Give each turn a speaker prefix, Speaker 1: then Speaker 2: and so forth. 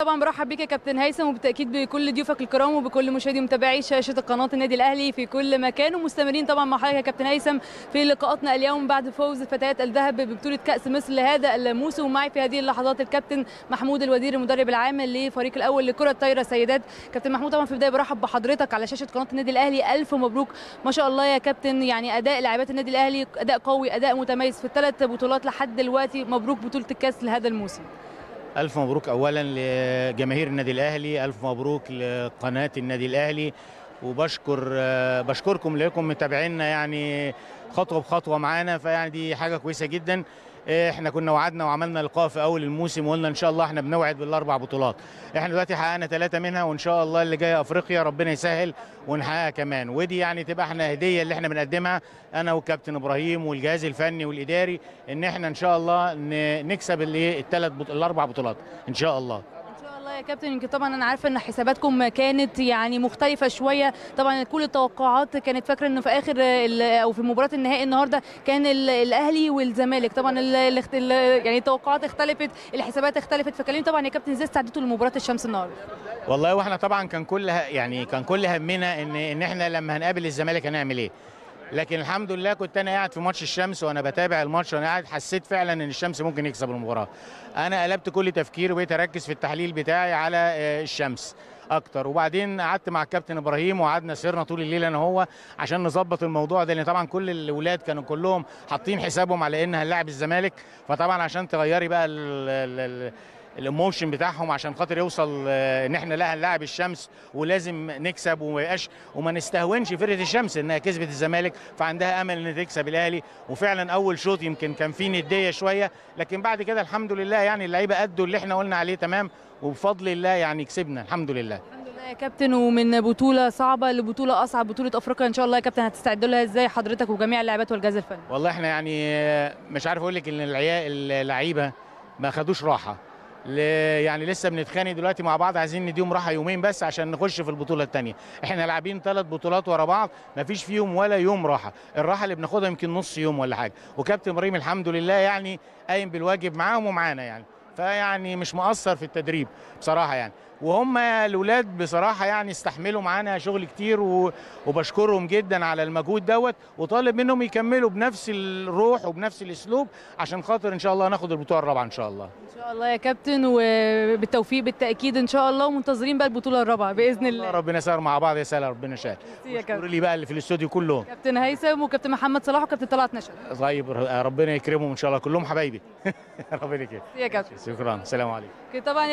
Speaker 1: طبعا برحب بيك يا كابتن هيثم وبالتأكيد بكل ضيوفك الكرام وبكل مشاهدي ومتابعي شاشة قناة النادي الأهلي في كل مكان. ومستمرين طبعا مع حضرتك يا كابتن هيثم في لقاءاتنا اليوم بعد فوز فتيات الذهب ببطولة كأس مصر لهذا الموسم. ومعي في هذه اللحظات الكابتن محمود الوزير المدرب العام للفريق الأول لكرة الطايره سيدات كابتن محمود طبعا في البداية برحب بحضرتك على شاشة قناة النادي الأهلي. ألف مبروك. ما شاء الله يا كابتن يعني أداء لاعبات النادي الأهلي أداء قوي أداء متميز في الثلاث بطولات لحد دلوقتي. مبروك بطولة الكأس لهذا الموسم.
Speaker 2: ألف مبروك أولا لجماهير النادي الأهلي ألف مبروك لقناة النادي الأهلي. وبشكر بشكركم لكم متابعينا يعني خطوة بخطوة معانا فيعني دي حاجة كويسة جدا. إحنا كنا وعدنا وعملنا لقاء في أول الموسم وقلنا إن شاء الله إحنا بنوعد بالأربع بطولات. إحنا دلوقتي حققنا ثلاثة منها وإن شاء الله اللي جاية أفريقيا ربنا يسهل ونحققها كمان. ودي يعني تبقى إحنا هدية اللي إحنا بنقدمها أنا والكابتن إبراهيم والجهاز الفني والإداري إن إحنا إن شاء الله نكسب الثلاث بط... الأربع بطولات إن شاء الله.
Speaker 1: يا كابتن يمكن طبعا أنا عارفة إن حساباتكم كانت يعني مختلفة شوية. طبعا كل التوقعات كانت فاكرة إنه في آخر أو في مباراة النهائي النهارده كان الأهلي والزمالك. طبعا ال يعني التوقعات اختلفت الحسابات اختلفت. فكلمني طبعا يا كابتن إزاي استعدتوا لمباراة الشمس النهارده؟
Speaker 2: والله وإحنا طبعا كان كل يعني كان كل همنا إن إن إحنا لما هنقابل الزمالك هنعمل إيه؟ لكن الحمد لله كنت أنا قاعد في ماتش الشمس وأنا بتابع الماتش وأنا قاعد حسيت فعلا إن الشمس ممكن يكسب المباراة. أنا قلبت كل تفكيري وبقيت أركز في التحليل بتاعي على الشمس أكتر. وبعدين قعدت مع الكابتن إبراهيم وقعدنا سهرنا طول الليل أنا وهو عشان نظبط الموضوع ده لأن طبعا كل الاولاد كانوا كلهم حاطين حسابهم على ان هنلاعب الزمالك. فطبعا عشان تغيري بقى ال emotion بتاعهم عشان خاطر يوصل ان إحنا لا هنلاعب الشمس ولازم نكسب وما يبقاش وما نستهونش فرقة الشمس انها كسبت الزمالك فعندها امل ان تكسب الاهلي. وفعلا أول شوط يمكن كان فيه ندية شوية لكن بعد كده الحمد لله يعني اللعيبة أدوا اللي إحنا قلنا عليه تمام؟ وبفضل الله يعني كسبنا الحمد لله.
Speaker 1: الحمد لله يا كابتن ومن بطولة صعبة لبطولة أصعب بطولة أفريقيا إن شاء الله يا كابتن هتستعدوا لها إزاي حضرتك وجميع اللاعبات والجهاز الفني؟
Speaker 2: والله إحنا يعني مش عارف أقول لك إن اللعيبه ما خدوش راحة. يعني لسه بنتخانق دلوقتي مع بعض عايزين نديهم راحة يومين بس عشان نخش في البطولة الثانية إحنا لاعبين ثلاث بطولات ورا بعض ما فيش فيهم ولا يوم راحة. الراحة اللي بناخدها يمكن نص يوم ولا حاجة. وكابتن إبراهيم الحمد لله يعني قايم بالواجب معاهم ومعانا يعني. فيعني مش مقصر في التدريب بصراحة يعني. وهم الاولاد بصراحة يعني استحملوا معانا شغل كتير وبشكرهم جدا على المجهود دوت وطالب منهم يكملوا بنفس الروح وبنفس الأسلوب عشان خاطر إن شاء الله ناخد البطولة الرابعة إن شاء الله.
Speaker 1: إن شاء الله يا كابتن وبالتوفيق بالتأكيد إن شاء الله ومنتظرين بقى البطولة الرابعة بإذن الله
Speaker 2: ربنا يسهل مع بعض يا سهل ربنا يسهل شكرا لي بقى اللي في الاستوديو كلهم.
Speaker 1: كابتن هيثم وكابتن محمد صلاح وكابتن طلعت نشر
Speaker 2: طيب ربنا يكرمهم إن شاء الله كلهم حبايبي. ربنا يكرمك
Speaker 1: يا كابتن.
Speaker 2: شكرا سلام عليكم.
Speaker 1: طبعا